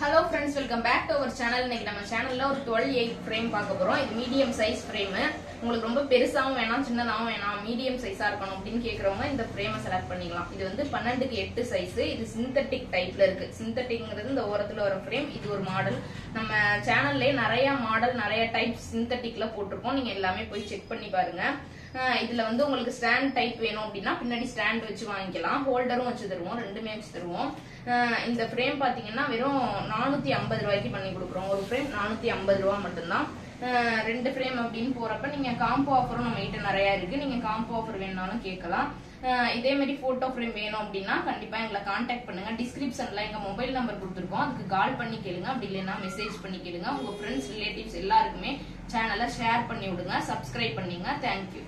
Hello friends welcome back to our channel இன்னைக்கு நம்ம சேனல்ல ஒரு டுவெல் எயிட் ஃப்ரேம் பார்க்க போறோம். இது மீடியம் சைஸ் ஃப்ரேம் உங்களுக்கு ரொம்ப பெருசாவும் வேணாம் சின்னதாகவும் வேணாம். மீடியம் சைஸா இருக்கணும் அப்படின்னு கேக்குறவங்க இந்த ஃப்ரேமை செலக்ட் பண்ணிக்கலாம். இது வந்து பன்னெண்டுக்கு எட்டு சைஸ் இது சிந்தட்டிக் டைப்ல இருக்கு. சிந்தட்டிக்ங்கிறது இந்த ஓரத்துல வர ஃப்ரேம் இது ஒரு மாடல் நம்ம சேனல்லே நிறைய மாடல் நிறைய டைப் சிந்தட்டிக்ல போட்டிருக்கோம். நீங்க எல்லாமே போய் செக் பண்ணி பாருங்க. இதுல வந்து உங்களுக்கு ஸ்டாண்ட் டைப் வேணும் அப்படின்னா பின்னாடி ஸ்டாண்ட் வச்சு வாங்கிக்கலாம். ஹோல்டரும் வச்சு தருவோம். ரெண்டுமே வச்சு தருவோம். இந்த ஃப்ரேம் பாத்தீங்கன்னா வெறும் நானூத்தி ஐம்பது ரூபாய்க்கு பண்ணி கொடுக்குறோம். ஒரு ஃப்ரேம் நானூத்தி ஐம்பது ரூபா மட்டும்தான். ரெண்டு ஃப்ரேம் அப்படின்னு போறப்ப நீங்க காம்போ ஆஃபரும் நம்ம கிட்ட நிறைய இருக்கு. நீங்க காம்போ ஆஃபர் வேணாலும் கேட்கலாம். இதே மாதிரி போட்டோ ஃப்ரேம் வேணும் அப்படின்னா கண்டிப்பா எங்களை காண்டாக்ட் பண்ணுங்க. டிஸ்கிரிப்ஷன்ல எங்க மொபைல் நம்பர் கொடுத்துருக்கோம். அதுக்கு கால் பண்ணி கேளுங்க. அப்படி இல்லைன்னா மெசேஜ் பண்ணி கேளுங்க. உங்க ஃப்ரெண்ட்ஸ் ரிலேட்டிவ்ஸ் எல்லாருக்குமே சேனலை ஷேர் பண்ணி விடுங்க. சப்ஸ்கிரைப் பண்ணீங்க. தேங்க்யூ